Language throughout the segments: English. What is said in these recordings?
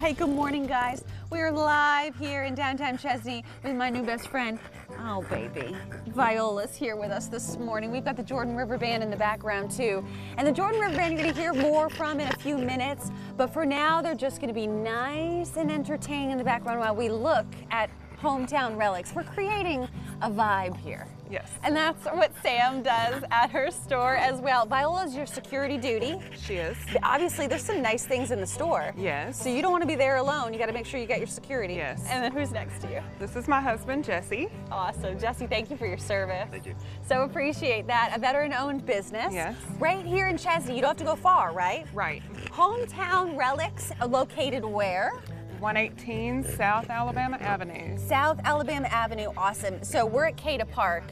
Hey, good morning, guys. We are live here in downtown Chesnee with my new best friend. Oh, baby. Viola's here with us this morning. We've got the Jordan River Band in the background, too. And the Jordan River Band you're going to hear more from in a few minutes. But for now, they're just going to be nice and entertaining in the background while we look at hometown relics. We're creating a vibe here. Yes. And that's what Sam does at her store as well. Viola's your security duty. She is. Obviously, there's some nice things in the store. Yes. So you don't want to be there alone. You got to make sure you got your security. Yes. And then who's next to you? This is my husband, Jesse. Awesome. Jesse, thank you for your service. Thank you. So appreciate that. A veteran-owned business. Yes. Right here in Chesnee. You don't have to go far, right? Right. Hometown Relics, located where? 118 South Alabama Avenue. South Alabama Avenue. Awesome. So we're at Cada Park.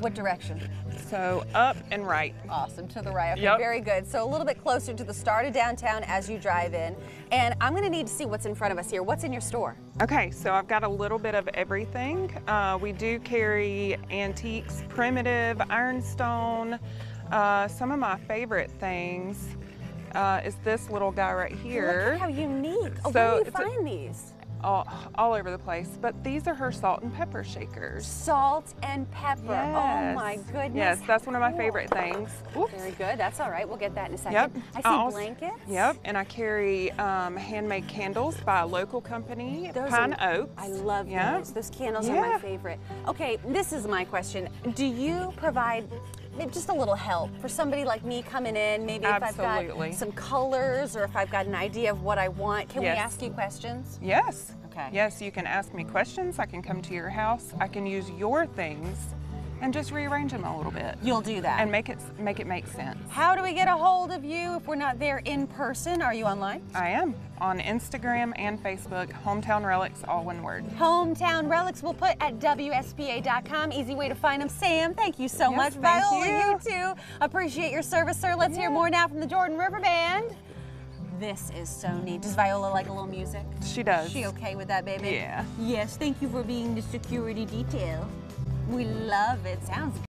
What direction? So up and right. Awesome, to the right. Okay, Yep. very good. So a little bit closer to the start of downtown as you drive in. And I'm gonna need to see what's in front of us here. What's in your store? Okay, so I've got a little bit of everything. Uh, we do carry antiques, primitive, ironstone. Uh, some of my favorite things uh, is this little guy right Look here. at how unique. Oh, So where do you it's a- find these? all, all over the place. But these are her salt and pepper shakers. Salt and pepper. Oh my goodness. Yes, that's one of my Cool. favorite things. Oops. Very good. That's all right. We'll get that in a second. Yep. I see also- blankets. Yep, and I carry um, handmade candles by a local company, Those Pine are- Oaks. I love Yep. those. Those candles are my favorite. Okay, this is my question. Do you provide just a little help for somebody like me coming in? Maybe if I've got some colors or if I've got an idea of what I want, can Yes. we ask you questions? Yes. Okay. Yes, you can ask me questions. I can come to your house. I can use your things and just rearrange them a little bit You'll do that. and make it make it make sense. How do we get a hold of you if we're not there in person? Are you online? I am on Instagram and Facebook. Hometown Relics, all one word. Hometown Relics we'll put at WSPA.com. Easy way to find them. Sam, thank you so Yes, much. thank Viola, you. you too. Appreciate your service, sir. Let's hear more now from the Jordan River Band. This is so neat. Does Viola like a little music? She does. She okay with that, baby? Yeah. Yes, thank you for being the security detail. We love it. Sounds